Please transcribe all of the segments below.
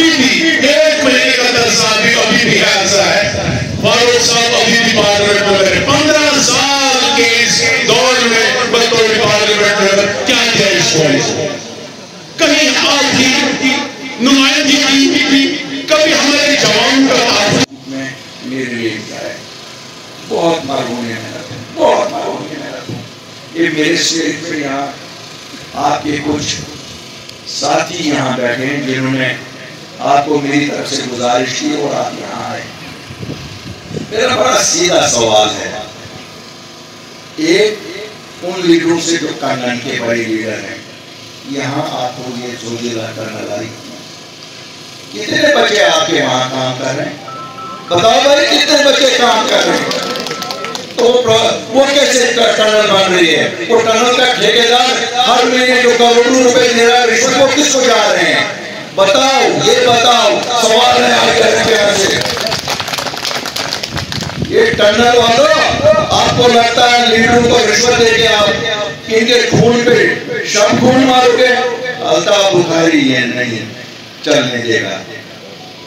ابھی بھی ایک مہینے کا درسہ بھی ابھی بھی ایسا ہے۔ فاروق صاحب ابھی بھی پارلیمنٹ میں رہے۔ پندرہ سال کے اس دور میں بطور پارلیمنٹ میں کیا کیا اس کو کہیں آپ کی نمائندگی کی کبھی ہمارے جوان کا آپ میں میرے لیے کیا ہے۔ بہت مرغوم ہے محنت بہت مرغوم ہے محنت یہ میرے سیٹ پہ یہاں آپ کے کچھ ساتھی یہاں بیٹھے ہیں جنہوں نے آپ کو میری طرف سے گزارش کی اور آپ یہاں آئے۔ میرا بڑا سیدھا سوال ہے۔ ایک ان لیڈروں سے جو کنگن کے بڑے لیڈر ہیں، یہاں آپ کو یہ زوجیلا کرنا لائی کتنے بچے آپ کے وہاں کام کر رہے ہیں؟ بتاؤ بھائی، کتنے بچے کام کر رہے ہیں؟ تو وہ کیسے ٹنل بن رہی ہے؟ وہ ٹنل کا ٹھیکیدار ہر مہینے جو کروڑوں روپے دے رہا ہے، رشوت وہ کس کو جا رہے ہیں؟ بتاؤ، یہ بتاؤ، سوال ہے آج کرنے کے یہاں سے یہ ٹنل والوں آپ کو لگتا ہے لیڈروں کو رشوت دے کے آپ ان کے خون پہ شب خون مارو گے؟ الطاف بخاری یہ نہیں چلنے دے گا۔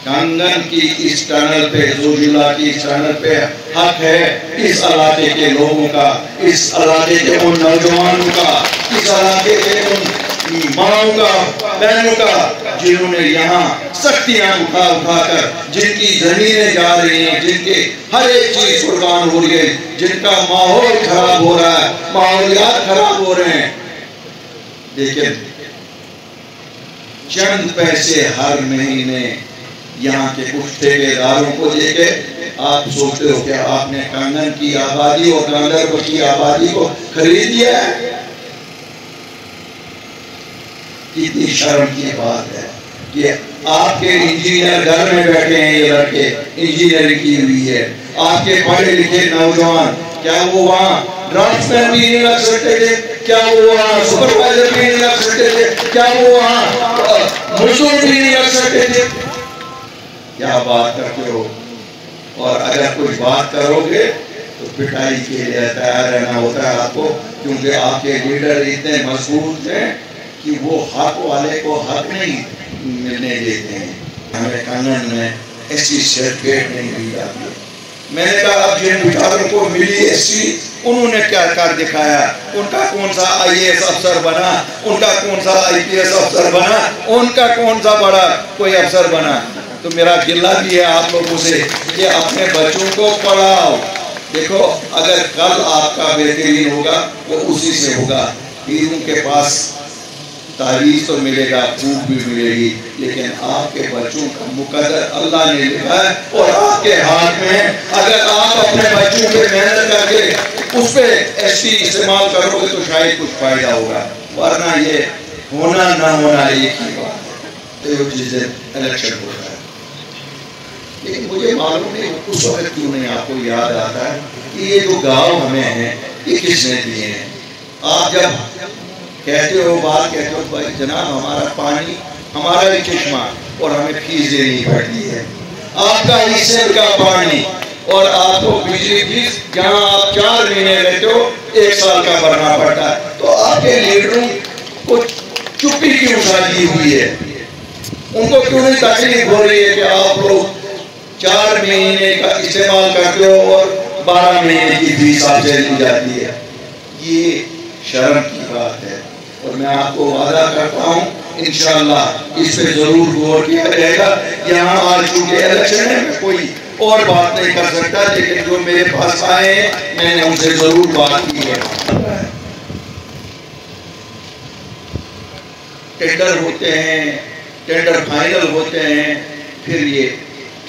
کانگن کی اس ٹنل پہ زوجلہ کی اس ٹنل پہ حق ہے اس علاقے کے لوگوں کا، اس علاقے کے ان نوجوانوں کا، اس علاقے کے ان ماؤں کا، بہنوں کا، جنہوں نے یہاں سختیاں اٹھا اٹھا کر جن کی زمینیں جا رہی ہیں، جن کے ہر ایک چیز قربان ہو رہی ہے، جن کا ماحول خراب ہو رہا ہے، ماحولیات خراب ہو رہے ہیں۔ لیکن چند پیسے ہر مہینے یہاں کے کچھ ٹھیکے داروں کو دے کے آپ سوچتے ہو کہ آپ نے کانگن کی آبادی اور گاندربل کی آبادی کو خرید لیا ہے؟ کتنی شرم کی بات ہے کہ آپ کے انجینئر گھر میں بیٹھے ہیں یہ لڑکے انجینئرنگ کی ہوئی ہے۔ آپ کے پڑھے لکھے نوجوان، کیا وہ وہاں ڈرافٹ مین بھی نہیں لگ سکتے تھے؟ کیا وہ وہاں سپروائزر بھی نہیں لگ سکتے تھے؟ کیا وہ وہاں مزدور بھی نہیں لگ سکتے تھے؟ کیا بات کرتے ہو؟ اور اگر کوئی بات کرو گے تو پٹائی کے لیے تیار رہنا ہوتا ہے آپ کو، کیونکہ آپ کے لیڈر اتنے مضبوط ہیں کہ وہ حق والے کو حق نہیں ملنے دیتے ہیں۔ ہمیں قانون میں ایسی سرٹیفکیٹ نہیں دی جاتی۔ میں نے کہا، اب جن بیچاروں کو ملی ایسی، انہوں نے کیا کر دکھایا؟ ان کا کون سا آئی ایس افسر بنا؟ ان کا کون سا آئی پی ایس افسر بنا؟ ان کا کون سا بڑا کوئی افسر بنا؟ تو میرا گلہ بھی ہے آپ لوگوں سے کہ اپنے بچوں کو پڑھاؤ۔ دیکھو، اگر کل آپ کا بہترین ہوگا، وہ اسی سے ہوگا۔ پیروں کے پاس تعریف تو ملے گا، خوب بھی ملے گی، لیکن آپ کے بچوں کا مقدر اللہ نے لکھا ہے اور آپ کے ہاتھ میں اگر آپ اپنے بچوں کے محنت کر کے اس پہ ایسی استعمال کرو گے تو شاید کچھ فائدہ ہوگا۔ ورنہ یہ ہونا نہ ہونا ایک ہی بات ہے۔ جس الیکشن ہو رہا ہے۔ لیکن مجھے معلوم نہیں اس وقت کیوں نہیں آپ کو یاد آتا ہے کہ یہ جو گاؤں ہمیں ہیں، یہ کس نے دیے ہیں؟ آپ جب کہتے ہو، بات کہتے ہو بھائی جناب، ہمارا پانی، ہمارا بھی چشمہ اور ہمیں فیس دینی پڑتی ہے۔ آپ کا حصے کا پانی اور آپ کو بجلی فیس جہاں آپ چار مہینے رہتے ہو، ایک سال کا بھرنا پڑتا ہے۔ تو آپ کے لیڈروں کو چپی کیوں سازی ہوئی ہے۔ ان کو کیوں نہیں تکلیف ہو رہی ہے کہ آپ لوگ چار مہینے کا استعمال کرتے ہو اور بارہ مہینے کی فیس آپ سے لی جاتی ہے؟ یہ شرم کی بات ہے۔ اور میں آپ کو وعدہ کرتا ہوں، انشاءاللہ اس پہ ضرور غور کیا جائے گا۔ یہاں آج چونکہ الیکشن ہے، میں کوئی اور بات نہیں کر سکتا، لیکن جو میرے پاس آئے ہیں، میں نے ان سے ضرور بات کی ہے۔ ٹینڈر ہوتے ہیں، ٹینڈر فائنل ہوتے ہیں، پھر یہ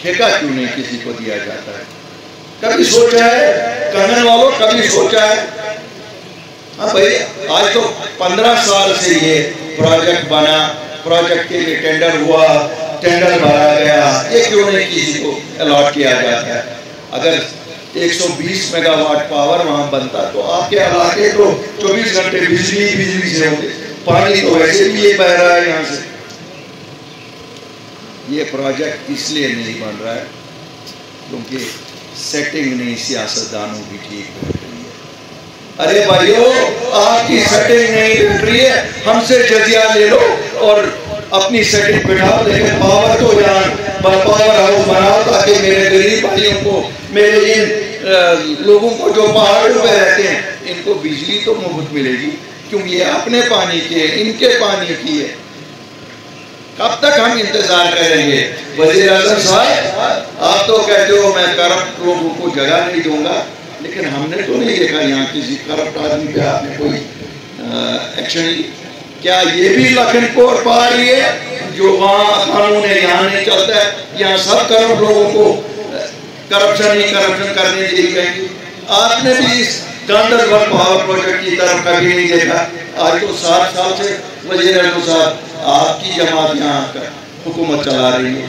ٹھیکہ کیوں نہیں کسی کو دیا جاتا ہے؟ کبھی سوچا ہے کہنے والوں کبھی سوچا ہے بھائی آج تو پندرہ سال سے یہ پروجیکٹ بنا پروجیکٹ کے لیے ٹینڈر ہوا ٹینڈر بھرا گیا۔ یہ کیوں نہیں کسی کو الاٹ کیا جاتا ہے؟ اگر ایک سو بیس میگا واٹ پاور وہاں بنتا تو آپ کے علاقے تو چوبیس گھنٹے بجلی بجلی سے ہوتے پانی تو ویسے بھی یہ بہ رہا ہے یہاں سے۔ یہ پروجیکٹ اس لیے نہیں بن رہا ہے کیونکہ سیٹنگ نہیں سیاست دانوں کی ٹھیک ہے ارے بھائیو، آپ کی سیٹنگ نہیں بیٹھ رہی ہے۔ ہم سے جزیہ لے لو اور اپنی سیٹنگ بٹھاؤ لیکن پاور تو جان پاور ہاؤس بناؤ تاکہ میرے غریب بھائیوں کو، میرے ان لوگوں کو جو پہاڑوں پہ رہتے ہیں، ان کو بجلی تو مفت ملے گی۔ کیونکہ یہ اپنے پانی کے ان کے پانی کی ہے۔ کب تک ہم انتظار کریں گے؟ وزیر اعظم صاحب، آپ تو کہتے ہو میں کرپٹ لوگوں کو جگہ نہیں دوں گا۔ لیکن ہم نے تو نہیں دیکھا یہاں کسی کرپٹ آدمی پہ آپ نے کوئی ایکشن لی۔ کیا یہ بھی لکھن پور پہاڑی ہے جو وہاں قانون ہے؟ یہاں نہیں چلتا ہے۔ یہاں سب کرپٹ لوگوں کو کرپشن ہی کرپشن کرنے کے لیے کہیں گے۔ آپ نے بھی اس گاندربل پاور پروجیکٹ کی طرف کبھی نہیں دیکھا۔ آج تو سات سال سے وزیر اعظم صاحب آپ کی جماعت یہاں کر حکومت چلا رہی ہے۔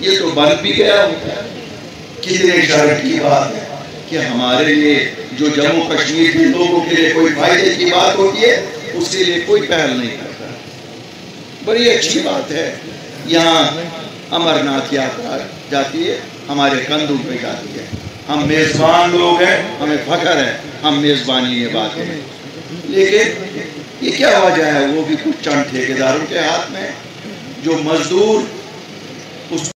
یہ تو بن بھی گیا۔ ہوتا ہے کتنے شرم کی بات ہے۔ کہ ہمارے لیے جو جموں کشمیر کے لوگوں کے لیے کوئی فائدے کی بات ہوتی ہے، اس کے لیے کوئی پہل نہیں کرتا۔ بڑی اچھی بات ہے۔ یہاں امرناتھ یاترا جاتی ہے، ہمارے کندھوں پہ جاتی ہے۔ ہم میزبان لوگ ہیں، ہمیں فخر ہے، ہم میزبانی یہ بات ہے۔ لیکن یہ کیا وجہ ہے؟ وہ بھی کچھ چند ٹھیکیداروں کے ہاتھ میں جو مزدور، اس